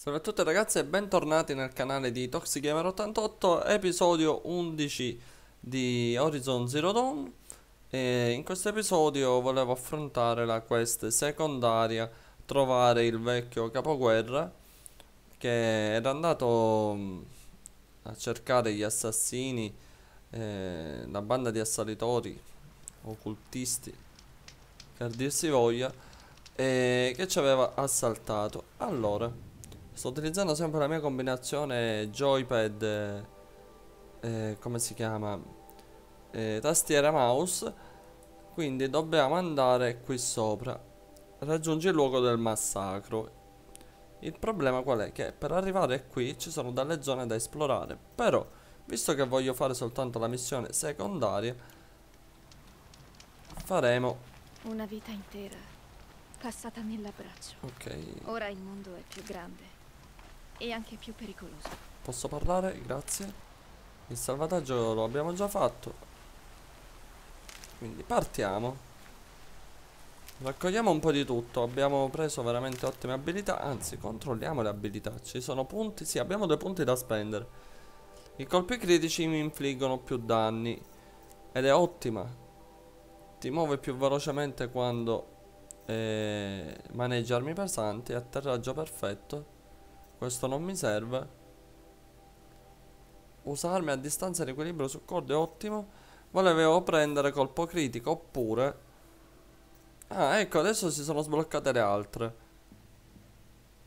Salve a tutti ragazzi e bentornati nel canale di ToxicGamer88 episodio 11 di Horizon Zero Dawn. E in questo episodio volevo affrontare la quest secondaria trovare il vecchio capoguerra che era andato mm, a cercare gli assassini eh, la banda di assalitori occultisti per dirsi voglia e che ci aveva assaltato. Allora Sto utilizzando sempre la mia combinazione joypad, eh, eh, come si chiama, eh, tastiera mouse, quindi dobbiamo andare qui sopra, raggiungi il luogo del massacro. Il problema qual è? Che per arrivare qui ci sono delle zone da esplorare, però visto che voglio fare soltanto la missione secondaria, faremo una vita intera passata nell'abbraccio. Ok. Ora il mondo è più grande e anche più pericoloso. Posso parlare? Grazie. Il salvataggio lo abbiamo già fatto. Quindi partiamo. Raccogliamo un po' di tutto. Abbiamo preso veramente ottime abilità. Anzi, controlliamo le abilità. Ci sono punti. Sì, abbiamo due punti da spendere. I colpi critici mi infliggono più danni. Ed è ottima. Ti muove più velocemente quando eh, maneggi armi pesanti. Atterraggio perfetto. Questo non mi serve. Usarmi a distanza di equilibrio su corde è ottimo. Volevo prendere colpo critico oppure... Ah, ecco, adesso si sono sbloccate le altre.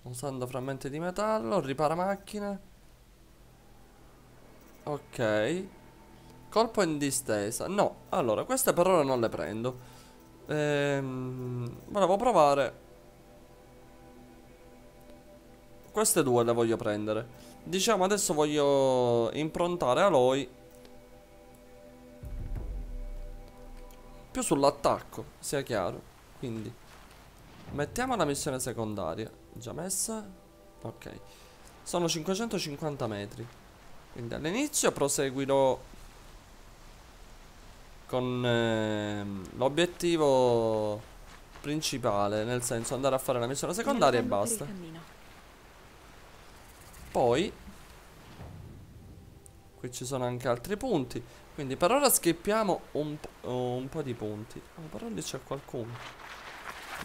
Usando frammenti di metallo, ripara macchine. Ok. Colpo in distesa. No, allora, queste per ora non le prendo. Ehm, volevo provare Queste due le voglio prendere. Diciamo adesso voglio improntare Aloy. Più sull'attacco, sia chiaro. Quindi mettiamo la missione secondaria. Già messa. Ok. Sono 550 metri. Quindi all'inizio proseguirò con eh, l'obiettivo principale, nel senso andare a fare la missione secondaria e basta. Poi Qui ci sono anche altri punti. Quindi per ora skippiamo un, un po' di punti. Oh, Però lì c'è qualcuno.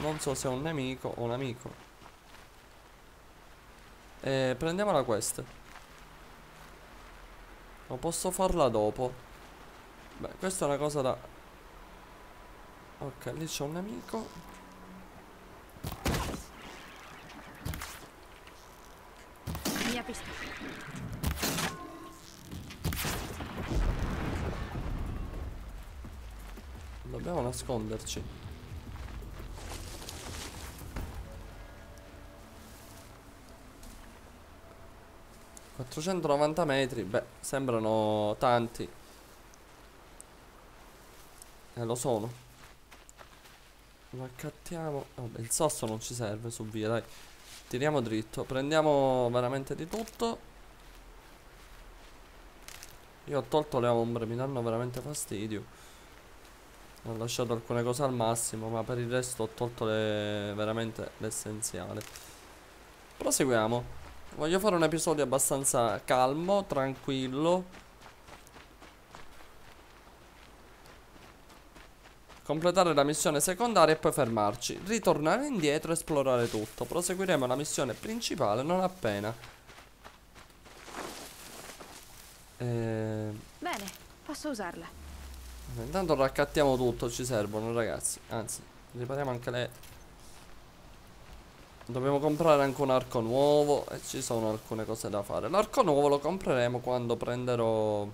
Non so se è un nemico o un amico. E Prendiamola questa. O posso farla dopo? Beh questa è una cosa da Ok lì c'è un nemico pistola. Dobbiamo nasconderci. Quattrocentonovanta metri, beh, sembrano tanti. Eh, lo sono. Lo accattiamo. Vabbè, il sasso non ci serve su via, dai. Tiriamo dritto. Prendiamo veramente di tutto. Io ho tolto le ombre Mi danno veramente fastidio. Ho lasciato alcune cose al massimo Ma per il resto ho tolto le, veramente l'essenziale. Proseguiamo. Voglio fare un episodio abbastanza calmo Tranquillo Completare la missione secondaria e poi fermarci. Ritornare indietro e esplorare tutto. Proseguiremo la missione principale non appena. Eh... Bene, posso usarla. Intanto raccattiamo tutto, ci servono ragazzi. Anzi, ripariamo anche le... Dobbiamo comprare anche un arco nuovo e ci sono alcune cose da fare. L'arco nuovo lo compreremo quando prenderò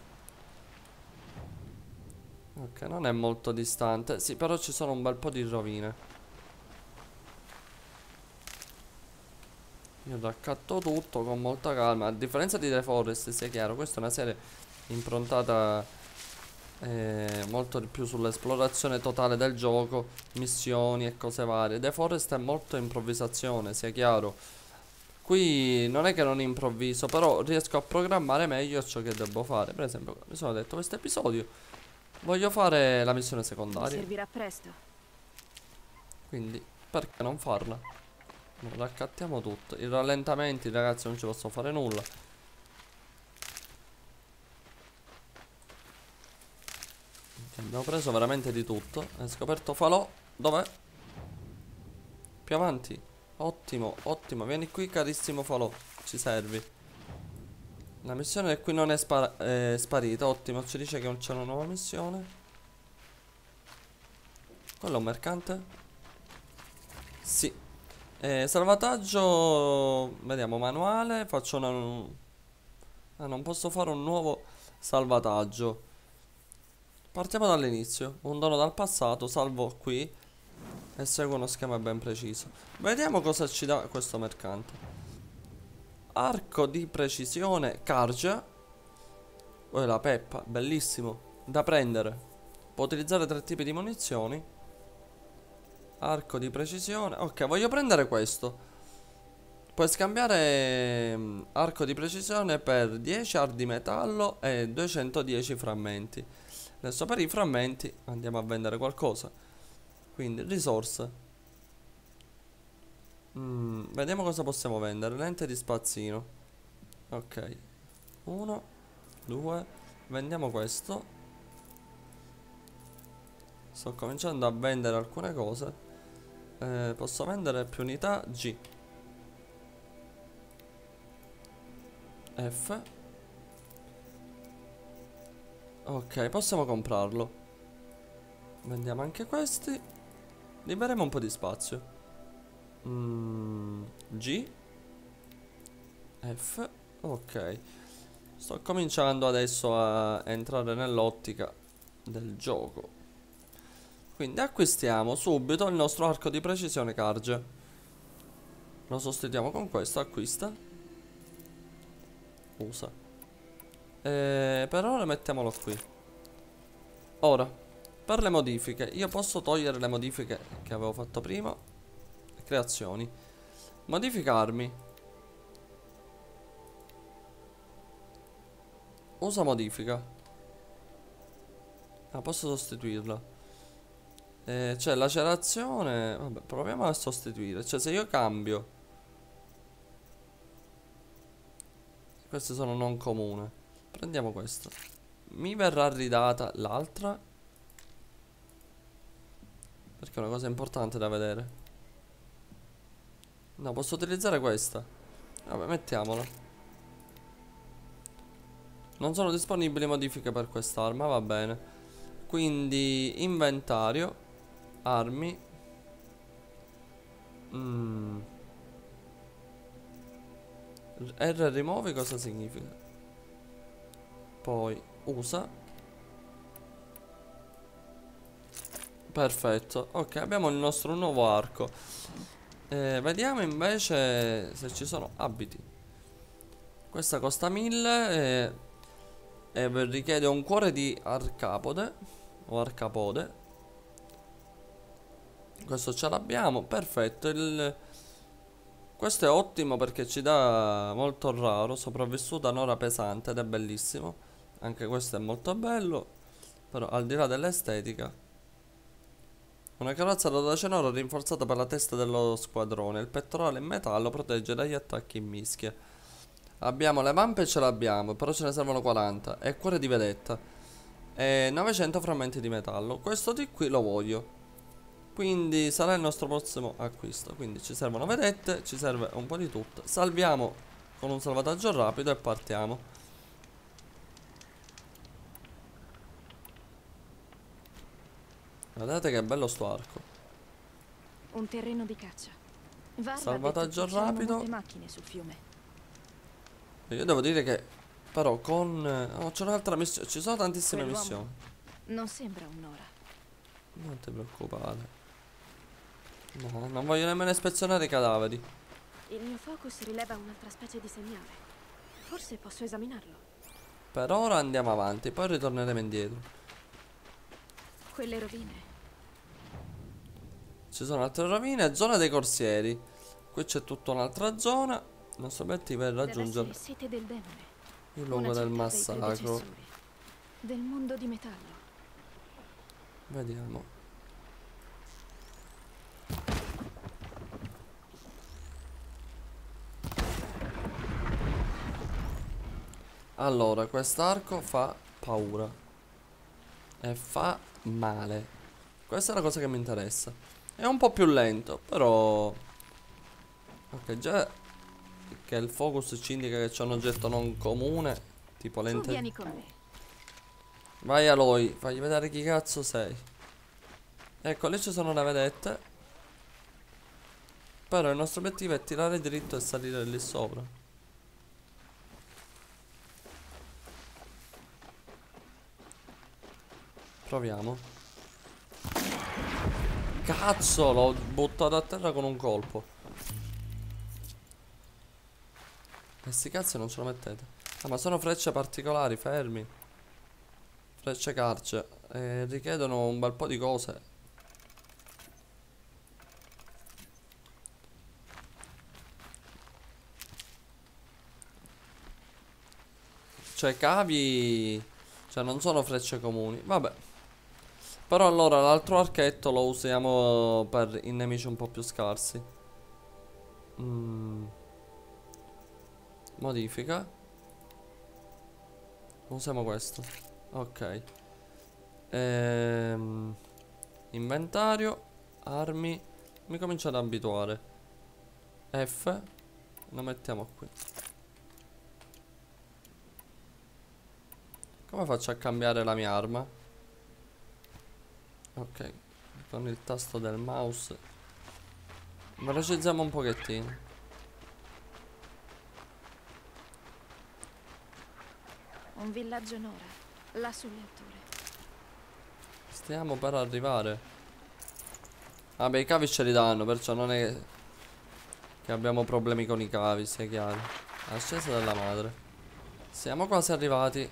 Ok, non è molto distante. Sì, però ci sono un bel po' di rovine. Io raccatto tutto con molta calma. A differenza di The Forest, sia chiaro, questa è una serie improntata eh, molto di più sull'esplorazione totale del gioco, missioni e cose varie. The Forest è molto improvvisazione, sia chiaro. Qui non è che non improvviso, però riesco a programmare meglio ciò che devo fare. Per esempio, mi sono detto questo episodio Voglio fare la missione secondaria. Mi servirà presto. Quindi, perché non farla? Raccattiamo tutto. I rallentamenti, ragazzi, non ci posso fare nulla. Abbiamo preso veramente di tutto. Hai scoperto falò. Dov'è? Più avanti. Ottimo, ottimo. Vieni qui, carissimo falò. Ci servi. La missione qui non è, spar è sparita. Ottimo, ci dice che c'è una nuova missione. Quello è un mercante? Sì. Eh, salvataggio. Vediamo, manuale. Faccio una... Ah, non posso fare un nuovo salvataggio. Partiamo dall'inizio. Un dono dal passato, salvo qui. E seguo uno schema ben preciso. Vediamo cosa ci dà questo mercante. Arco di precisione Cargia. Oh, la peppa, bellissimo. Da prendere. Può utilizzare tre tipi di munizioni. Arco di precisione. Ok, voglio prendere questo. Puoi scambiare um, arco di precisione per 10 arti di metallo e 210 frammenti. Adesso per i frammenti andiamo a vendere qualcosa. Quindi risorse. Mm, vediamo cosa possiamo vendere. Lente di spazzino. Ok. Uno, due. Vendiamo questo. Sto cominciando a vendere alcune cose. Eh, posso vendere più unità G. F. Ok, possiamo comprarlo. Vendiamo anche questi. Liberiamo un po' di spazio. Mm, G. F. Ok. Sto cominciando adesso a entrare nell'ottica del gioco. Quindi acquistiamo subito il nostro arco di precisione Carge. Lo sostituiamo con questo, acquista. Usa. E per ora mettiamolo qui. Ora, per le modifiche, io posso togliere le modifiche che avevo fatto prima. Creazioni. Modificarmi. Usa modifica. Ah, posso sostituirla. Eh, cioè lacerazione Vabbè proviamo a sostituire Cioè se io cambio Queste sono non comune Prendiamo questo Mi verrà ridata l'altra Perché è una cosa importante da vedere No posso utilizzare questa Vabbè mettiamola Non sono disponibili modifiche per quest'arma Va bene Quindi inventario Armi. Mm. R rimuovi cosa significa? Poi usa. Perfetto. Ok, abbiamo il nostro nuovo arco. Eh, vediamo invece se ci sono abiti. Questa costa 1000 e, e richiede un cuore di arcapode o arcapode questo ce l'abbiamo, perfetto. Il... Questo è ottimo perché ci dà molto raro, sopravvissuta Nora pesante ed è bellissimo. Anche questo è molto bello, però al di là dell'estetica. Una carrozza da cenoro rinforzata per la testa dello squadrone. Il pettorale in metallo protegge dagli attacchi in mischia. Abbiamo le vampe ce l'abbiamo, però ce ne servono 40. E cuore di vedetta. E 900 frammenti di metallo. Questo di qui lo voglio. Quindi sarà il nostro prossimo acquisto Quindi ci servono vedette, ci serve un po' di tutto Salviamo con un salvataggio rapido e partiamo Guardate che bello sto arco Un terreno di caccia Varda Salvataggio rapido macchine sul fiume Io devo dire che Però con oh, C'è un'altra missione Ci sono tantissime missioni Non sembra un'ora Non ti preoccupare No, non voglio nemmeno ispezionare i cadaveri. Il mio focus rileva un'altra specie di segnale. Forse posso esaminarlo. Per ora andiamo avanti, poi ritorneremo indietro. Quelle rovine. Ci sono altre rovine. Zona dei corsieri. Qui c'è tutta un'altra zona. Non so obiettivo per raggiungere il luogo del massacro. Del mondo di metallo. Vediamo. Allora, quest'arco fa paura. E fa male. Questa è la cosa che mi interessa. È un po' più lento, però... Ok, già che il focus ci indica che c'è un oggetto non comune, tipo lente... vieni con me. Vai Aloy, fagli vedere chi cazzo sei. Ecco, lì ci sono le vedette. Però il nostro obiettivo è tirare dritto e salire lì sopra. Proviamo. Cazzo, l'ho buttato a terra con un colpo. E sti cazzi non ce lo mettete. Ah, ma sono frecce particolari, fermi. Frecce carce. Eh, richiedono un bel po' di cose. Cioè, cavi... Cioè, non sono frecce comuni. Vabbè. Però allora l'altro archetto lo usiamo per i nemici un po' più scarsi. Mm. Modifica. Usiamo questo. Ok. Ehm, inventario. Armi. Mi comincio ad abituare. F. Lo mettiamo qui. Come faccio a cambiare la mia arma? Ok. Con il tasto del mouse. Velocizziamo un pochettino. Un villaggio Nora, là sulle alture. Stiamo per arrivare. Vabbè, i cavi ce li danno, perciò non è che abbiamo problemi con i cavi, sia chiaro. Ascesa della madre. Siamo quasi arrivati.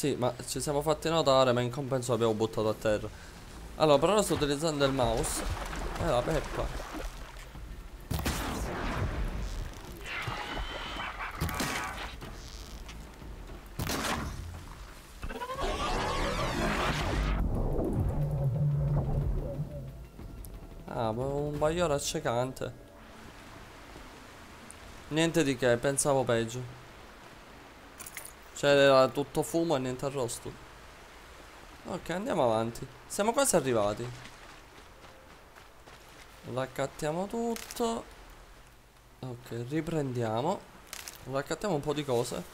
Sì, ma ci siamo fatti notare, ma in compenso l'abbiamo buttato a terra. Allora, per ora sto utilizzando il mouse. E la peppa. Ah, un bagliore accecante. Niente di che, pensavo peggio. Cioè era tutto fumo e niente arrosto. Ok, andiamo avanti. Siamo quasi arrivati. Raccattiamo tutto. Ok, riprendiamo. Raccattiamo un po' di cose.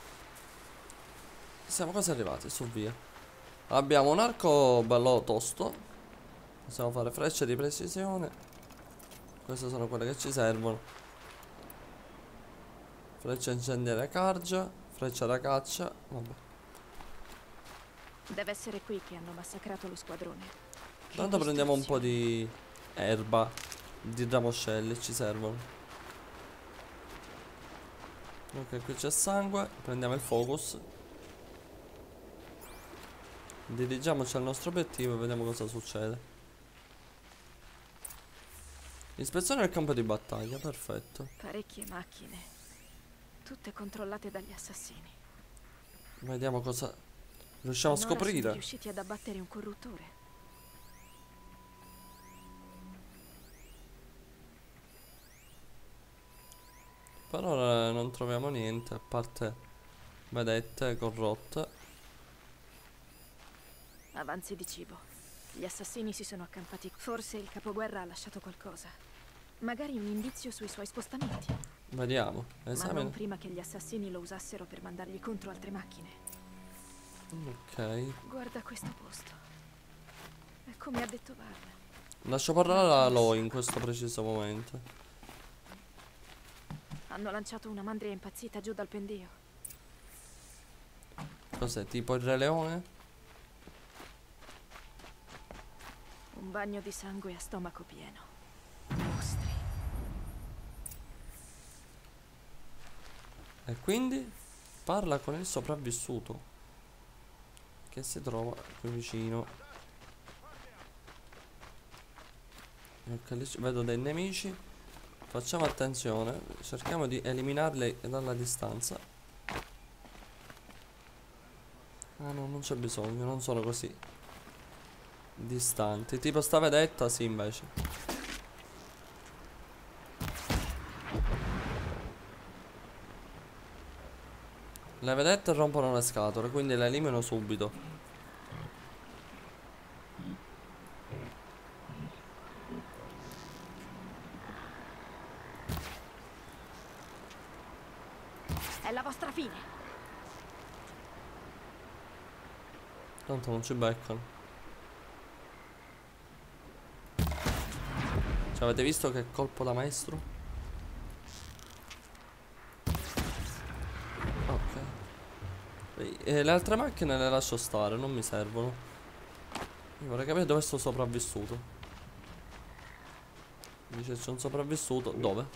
Siamo quasi arrivati, su via. Abbiamo un arco bello tosto. Possiamo fare frecce di precisione. Queste sono quelle che ci servono. Freccia incendiaria cargia. Freccia da caccia. Vabbè. Deve essere qui che hanno massacrato lo squadrone. Che Tanto prendiamo un po' di erba. Di ramoscelli, ci servono. Ok, qui c'è sangue. Prendiamo il focus. Dirigiamoci al nostro obiettivo e vediamo cosa succede. Ispezione del campo di battaglia, perfetto. Parecchie macchine. Tutte controllate dagli assassini. Vediamo cosa riusciamo a Finora Sono scoprire. riusciti ad abbattere un corruttore. Per ora non troviamo niente, a parte vedette corrotte. Avanzi di cibo. Gli assassini si sono accampati. Forse il capoguerra ha lasciato qualcosa. Magari un indizio sui suoi spostamenti. Vediamo. Ma Esame. non prima che gli assassini lo usassero per mandargli contro altre macchine. Ok. Guarda questo posto. È come ha detto Varna. Lascio parlare a Aloy in questo preciso momento. Hanno lanciato una mandria impazzita giù dal pendio. Cos'è? Tipo il Re Leone? Un bagno di sangue a stomaco pieno. E quindi parla con il sopravvissuto che si trova qui vicino. Ok, ci- vedo dei nemici. Facciamo attenzione, cerchiamo di eliminarli dalla distanza. Ah no, non c'è bisogno, non sono così distanti. Tipo sta vedetta, sì invece. Le vedette rompono le scatole, quindi le elimino subito. È la vostra fine. Tanto non ci beccano. Cioè, avete visto che colpo da maestro? E le altre macchine le lascio stare, non mi servono. Io vorrei capire dove sto sopravvissuto. Dice c'è un sopravvissuto. Dove?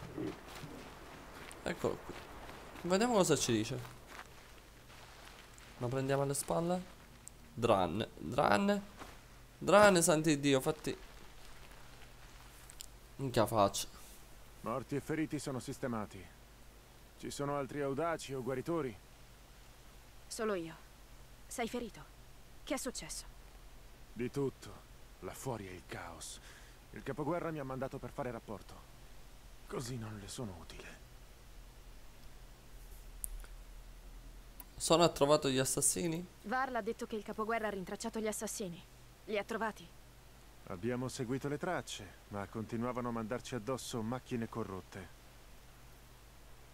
Eccolo qui. Vediamo cosa ci dice. Lo prendiamo alle spalle? Dran. Dran. Dran, santi Dio, fatti... Minchia faccia. Morti e feriti sono sistemati. Ci sono altri audaci o guaritori? Solo io. Sei ferito. Che è successo? Di tutto. Là fuori è il caos. Il capoguerra mi ha mandato per fare rapporto. Così non le sono utile. Sono ha trovato gli assassini? Varla ha detto che il capoguerra ha rintracciato gli assassini. Li ha trovati? Abbiamo seguito le tracce, ma continuavano a mandarci addosso macchine corrotte.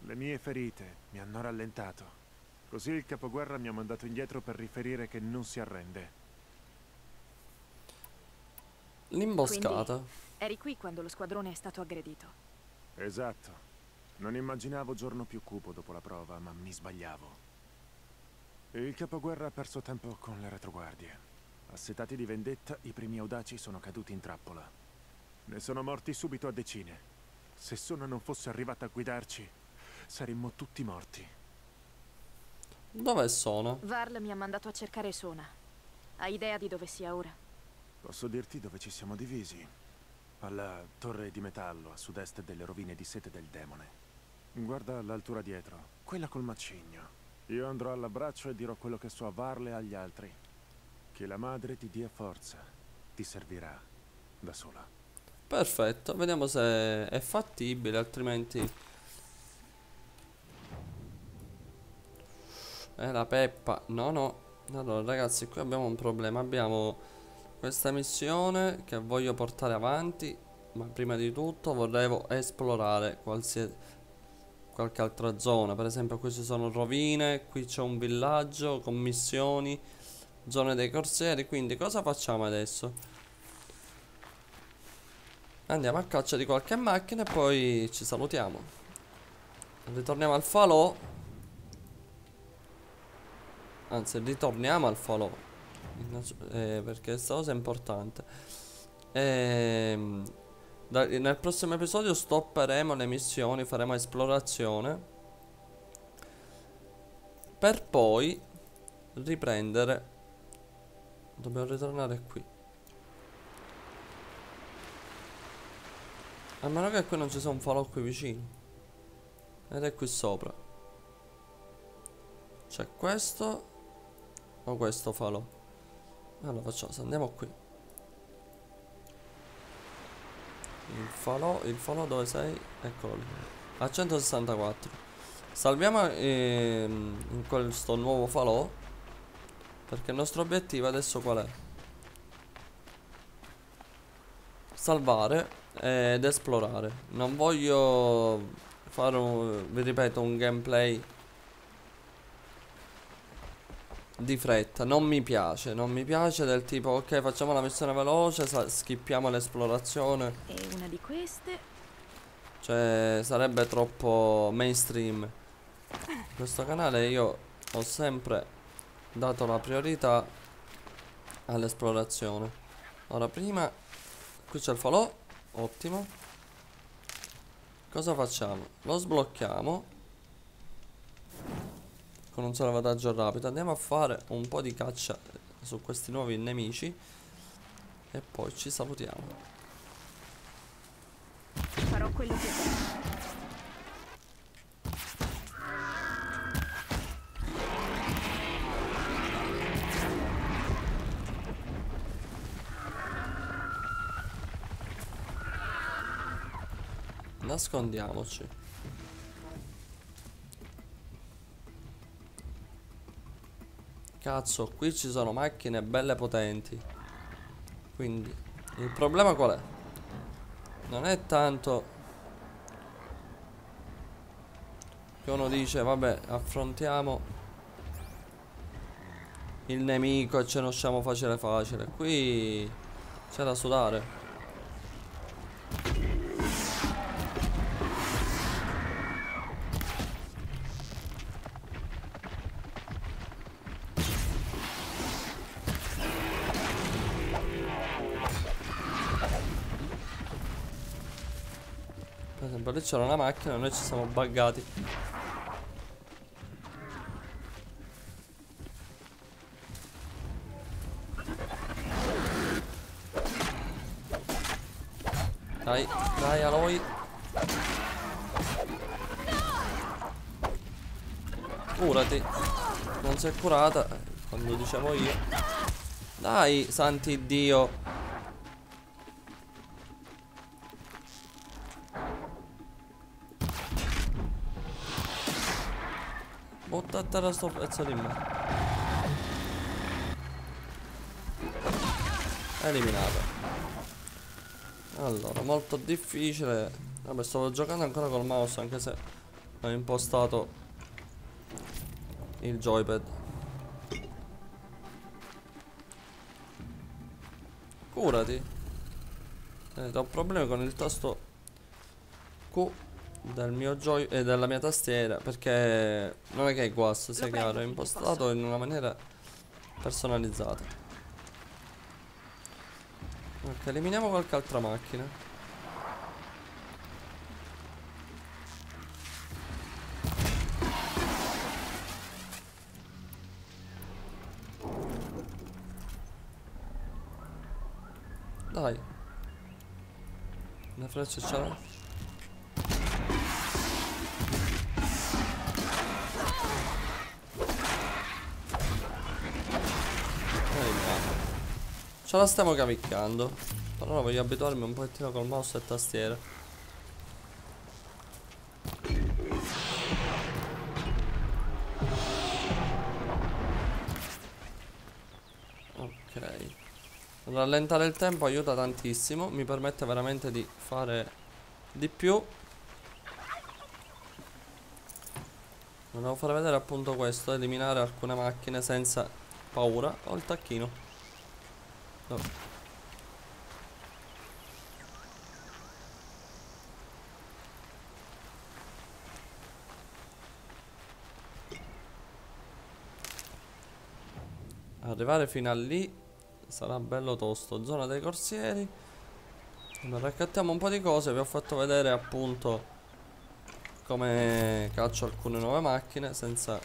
Le mie ferite mi hanno rallentato. Così il capoguerra mi ha mandato indietro per riferire che non si arrende. L'imboscata. Quindi eri qui quando lo squadrone è stato aggredito. Esatto. Non immaginavo giorno più cupo dopo la prova, ma mi sbagliavo. Il capoguerra ha perso tempo con le retroguardie. Assetati di vendetta, i primi audaci sono caduti in trappola. Ne sono morti subito a decine. Se Sona non fosse arrivata a guidarci, saremmo tutti morti. Dove sono? Varl mi ha mandato a cercare Sona. Hai idea di dove sia ora? Posso dirti dove ci siamo divisi? Alla torre di metallo, a sud-est delle rovine di sete del demone. Guarda l'altura dietro, quella col macigno. Io andrò all'abbraccio e dirò quello che so a Varle e agli altri. Che la madre ti dia forza, ti servirà da sola. Perfetto, vediamo se è fattibile, altrimenti Eh, la peppa. No, no. Allora, ragazzi, qui abbiamo un problema. Abbiamo questa missione che voglio portare avanti. Ma prima di tutto vorrei esplorare qualche altra zona. Per esempio, qui ci sono rovine, qui c'è un villaggio con missioni, zone dei corsieri. Quindi, cosa facciamo adesso? Andiamo a caccia di qualche macchina e poi ci salutiamo. Ritorniamo al falò Anzi, ritorniamo al falò. Eh, perché questa cosa è importante. Ehm, da, nel prossimo episodio stopperemo le missioni, faremo esplorazione. Per poi riprendere. Dobbiamo ritornare qui. A meno che qui non ci sia un falò qui vicino. Ed è qui sopra. C'è questo o questo falò? Allora facciamo, andiamo qui. Il falò, il falò dove sei? Eccolo lì. A 164. Salviamo ehm, in questo nuovo falò. Perché il nostro obiettivo adesso qual è? Salvare ed esplorare. Non voglio fare, un, vi ripeto, un gameplay di fretta, non mi piace, non mi piace del tipo ok facciamo la missione veloce, skippiamo l'esplorazione. E una di queste? Cioè sarebbe troppo mainstream. In questo canale io ho sempre dato la priorità all'esplorazione. Ora prima, qui c'è il falò, ottimo. Cosa facciamo? Lo sblocchiamo con un salvataggio rapido andiamo a fare un po' di caccia su questi nuovi nemici e poi ci salutiamo Farò quello che. Nascondiamoci. Cazzo, qui ci sono macchine belle potenti. Quindi, il problema qual è? Non è tanto che uno dice, vabbè, affrontiamo il nemico e ce ne usciamo facile facile. Qui c'è da sudare. Esempio lì c'era una macchina e noi ci siamo buggati. Dai, dai Aloy. Curati. Non si è curata. eh, Quando dicevo io. Dai, santi Dio. Butta a terra sto pezzo di me. Eliminato. Allora, molto difficile. Vabbè, stavo giocando ancora col mouse anche se ho impostato il joypad. Curati. Eh, ho problemi con il tasto Q del mio joy e della mia tastiera perché non è che è guasto, sia chiaro, è impostato in una maniera personalizzata. Ok, eliminiamo qualche altra macchina. Dai. Una freccia ce l'ha. Ce la stiamo cavicchiando. Però ora voglio abituarmi un pochettino col mouse e tastiera. Ok. Rallentare il tempo aiuta tantissimo. Mi permette veramente di fare di più. Volevo fare vedere appunto questo, eliminare alcune macchine senza paura. Ho il tacchino. No. Arrivare fino a lì sarà bello tosto. Zona dei corsieri. Allora, raccattiamo un po' di cose. Vi ho fatto vedere appunto come caccio alcune nuove macchine senza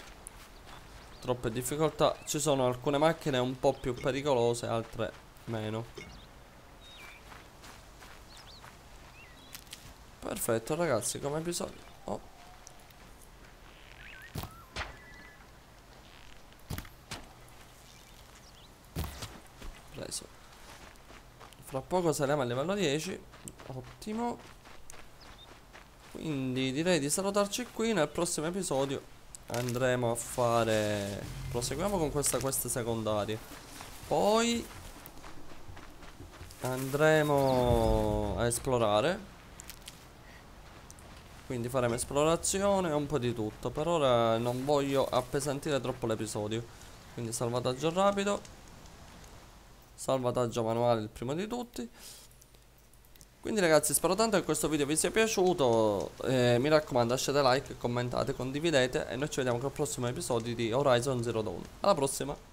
troppe difficoltà. Ci sono alcune macchine un po' più pericolose, altre meno. Perfetto ragazzi, come episodio... Oh. Preso. Fra poco saliamo a livello 10. Ottimo. Quindi direi di salutarci qui. Nel prossimo episodio andremo a fare. Proseguiamo con questa quest secondaria. Poi andremo a esplorare. Quindi faremo esplorazione e un po' di tutto. Per ora non voglio appesantire troppo l'episodio. Quindi salvataggio rapido. Salvataggio manuale il primo di tutti. Quindi ragazzi spero tanto che questo video vi sia piaciuto. eh, mi raccomando lasciate like, commentate, condividete. E noi ci vediamo col prossimo episodio di Horizon Zero Dawn. Alla prossima.